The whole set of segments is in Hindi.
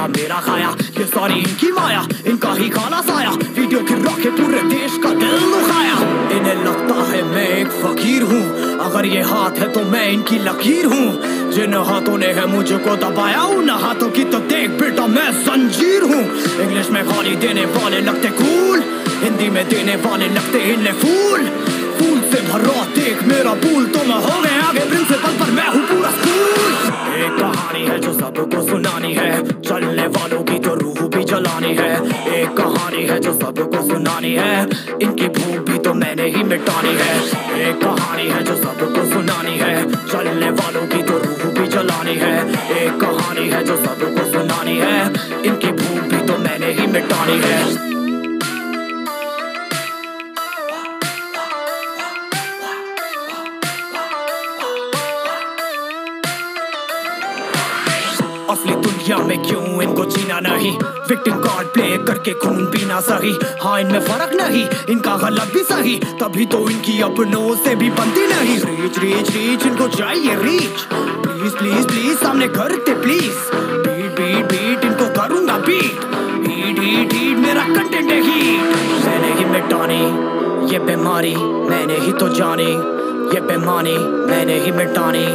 धंधा मेरा खाया ये सारी इनकी माया, इनका ही खाना साया। वीडियो के पूरे देश का दिल दुखाया। इन्हें लगता है मैं एक फकीर हूँ। अगर ये हाथ है तो मैं इनकी लकीर हूँ। जिन हाथों ने है मुझको दबाया, उन हाथों की तो देख बेटा मैं जंजीर हूँ। इंग्लिश में गाली देने वाले लगते कूल हिंदी में देने वाले लगते इन्हें फूल फूल से भरा देख मेरा फूल तो मैं हो गए आगे प्रिंसिपल पर मैं हूँ। कहानी को सुनानी है। चलने वालों की तो रूह भी जलानी है। एक कहानी है जो सबको सुनानी है। इनकी भूख भी तो मैंने ही मिटानी है। एक कहानी है जो सबको सुनानी है। चलने वालों की तो रूह भी जलानी है। एक कहानी है जो सबको सुनानी है। इनकी भूख भी तो मैंने ही मिटानी है। असली दुनिया में क्यों इनको जीना नहीं? विक्टिम कार्ड प्ले करके खून पीना सही। हाँ इनमें फ़र्क नहीं, इनका गलत भी सही। तभी तो इनकी अपनों से भी बनती नहीं। रीच रीच रीच इनको चाहिए रीच प्लीज़ प्लीज़ प्लीज़ सामने करते प्लीज़ बीट बीट बीट इनको करूँगा बीट हीट हीट हीट मेरा कंटेंट है हीट मैंने ही मिटानी, ये बीमारी, मैंने ही तो जानी। ये बेमानी, मैंने ही मिटानी।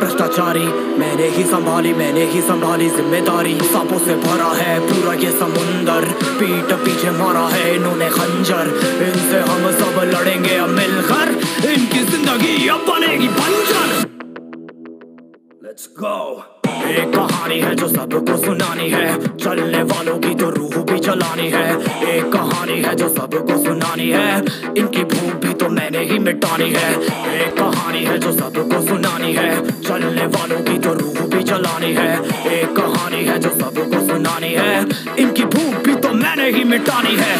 भ्रष्टाचारी, मैंने ही संभाली, मैंने ही संभाली ज़िम्मेदारी। सांपों से भरा है पूरा ये समुंदर, पीठ पीछे मारा है इन्होंने खंजर। इनसे हम सब लड़ेंगे अब मिलकर, इनकी ज़िंदगी अब बनेगी बंजर। Let's go. एक कहानी है जो सबको सुनानी है, चलने वालों की तो रूह भी चलानी है। एक कहानी है जो सबको सुनानी है, इनकी भूख भी तो मैंने ही मिटानी है। एक कहानी है जो सबको सुनानी है। चलने वालों की तो रूह भी जलानी है। एक कहानी है जो सबको सुनानी है। इनकी भूख भी तो मैंने ही मिटानी है।